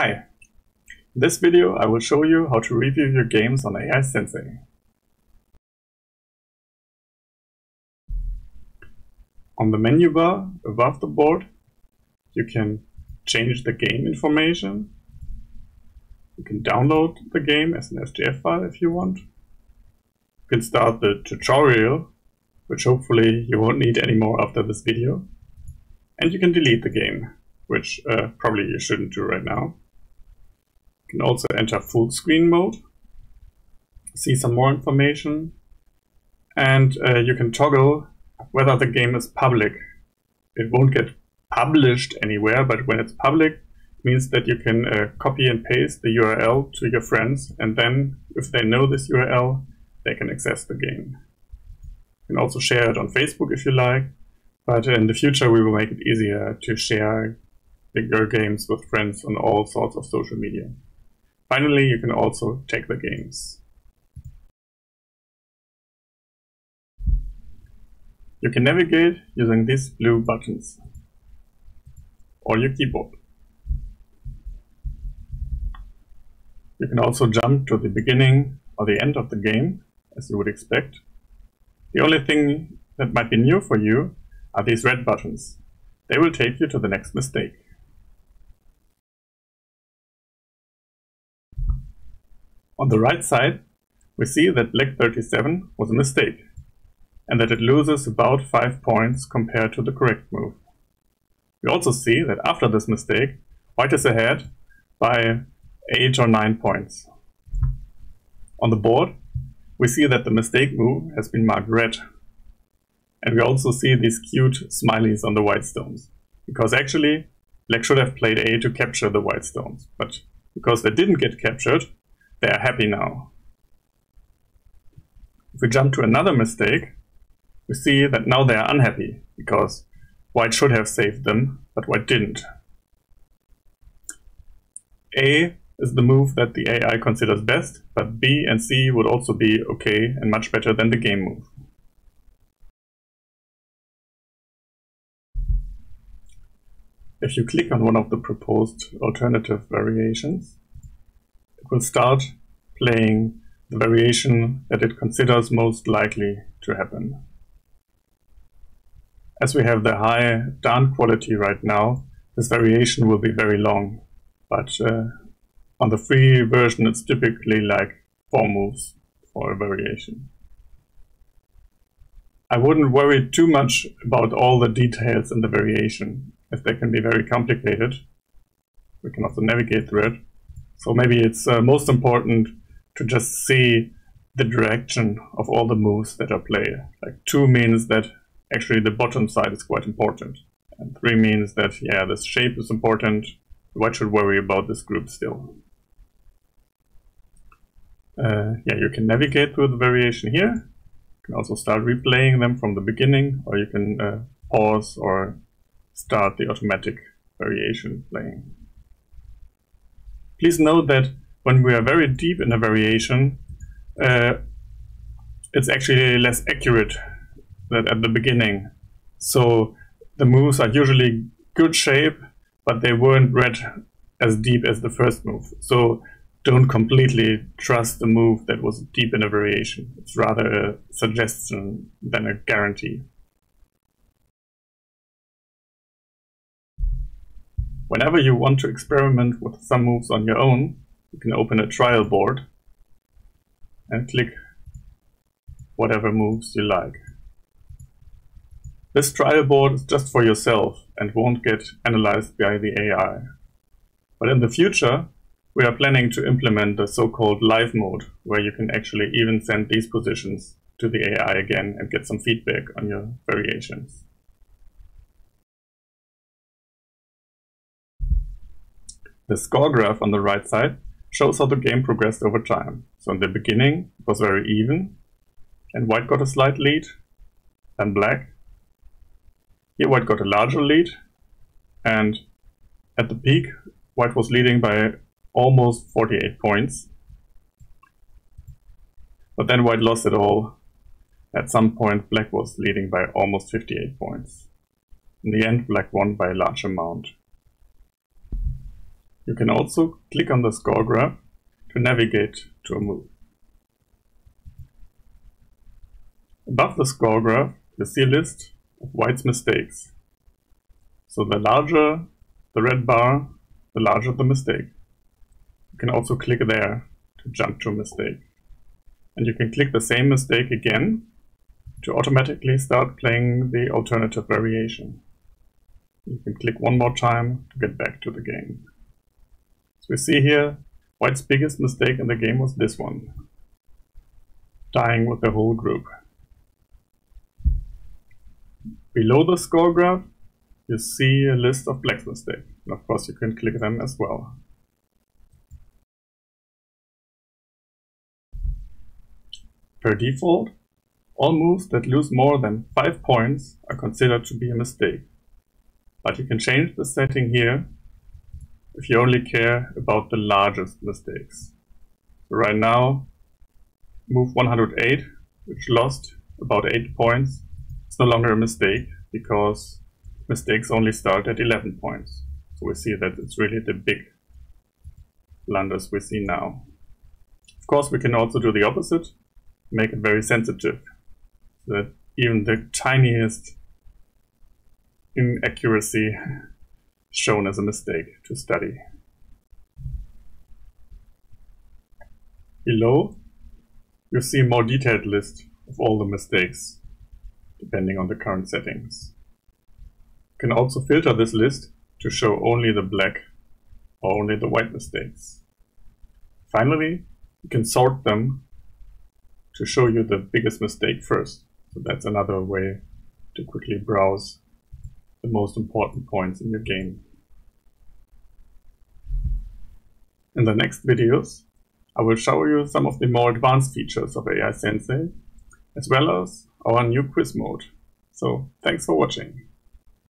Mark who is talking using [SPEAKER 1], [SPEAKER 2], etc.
[SPEAKER 1] Hi. In this video I will show you how to review your games on AI Sensei. On the menu bar above the board you can change the game information. You can download the game as an SGF file if you want. You can start the tutorial, which hopefully you won't need anymore after this video. And you can delete the game, which uh, probably you shouldn't do right now. You can also enter full screen mode, see some more information, and uh, you can toggle whether the game is public. It won't get published anywhere, but when it's public, it means that you can uh, copy and paste the URL to your friends, and then if they know this URL, they can access the game. You can also share it on Facebook if you like, but in the future we will make it easier to share your games with friends on all sorts of social media. Finally, you can also take the games. You can navigate using these blue buttons or your keyboard. You can also jump to the beginning or the end of the game, as you would expect. The only thing that might be new for you are these red buttons. They will take you to the next mistake. On the right side, we see that black 37 was a mistake, and that it loses about 5 points compared to the correct move. We also see that after this mistake, white is ahead by 8 or 9 points. On the board, we see that the mistake move has been marked red. And we also see these cute smileys on the white stones. Because actually, black should have played A to capture the white stones, but because they didn't get captured, they are happy now. If we jump to another mistake, we see that now they are unhappy because white should have saved them, but white didn't. A is the move that the AI considers best, but B and C would also be okay and much better than the game move. If you click on one of the proposed alternative variations, it will start playing the variation that it considers most likely to happen. As we have the high dan quality right now, this variation will be very long, but uh, on the free version it's typically like four moves for a variation. I wouldn't worry too much about all the details in the variation, as they can be very complicated. We can also navigate through it. So maybe it's uh, most important to just see the direction of all the moves that are played. Like two means that actually the bottom side is quite important. And three means that, yeah, this shape is important. White should worry about this group still. Uh, yeah, you can navigate through the variation here. You can also start replaying them from the beginning, or you can uh, pause or start the automatic variation playing. Please note that when we are very deep in a variation, uh, it's actually less accurate than at the beginning. So the moves are usually good shape, but they weren't read as deep as the first move. So don't completely trust the move that was deep in a variation. It's rather a suggestion than a guarantee. Whenever you want to experiment with some moves on your own, you can open a trial board and click whatever moves you like. This trial board is just for yourself and won't get analyzed by the AI. But in the future, we are planning to implement the so-called live mode, where you can actually even send these positions to the AI again and get some feedback on your variations. The score graph on the right side shows how the game progressed over time. So in the beginning, it was very even, and white got a slight lead, then black. Here white got a larger lead, and at the peak, white was leading by almost 48 points. But then white lost it all. At some point, black was leading by almost 58 points. In the end, black won by a large amount. You can also click on the score graph to navigate to a move. Above the score graph, you see a list of White's mistakes. So the larger the red bar, the larger the mistake. You can also click there to jump to a mistake. And you can click the same mistake again to automatically start playing the alternative variation. You can click one more time to get back to the game. So we see here, White's biggest mistake in the game was this one. Dying with the whole group. Below the score graph, you see a list of Black's mistakes. And of course, you can click them as well. Per default, all moves that lose more than 5 points are considered to be a mistake. But you can change the setting here if you only care about the largest mistakes. Right now, move 108, which lost about 8 points, it's no longer a mistake because mistakes only start at 11 points. So we see that it's really the big blunders we see now. Of course, we can also do the opposite, make it very sensitive, so that even the tiniest inaccuracy shown as a mistake to study. Below, you see a more detailed list of all the mistakes, depending on the current settings. You can also filter this list to show only the black or only the white mistakes. Finally, you can sort them to show you the biggest mistake first. So that's another way to quickly browse the most important points in your game. In the next videos, I will show you some of the more advanced features of AI Sensei, as well as our new quiz mode. So thanks for watching.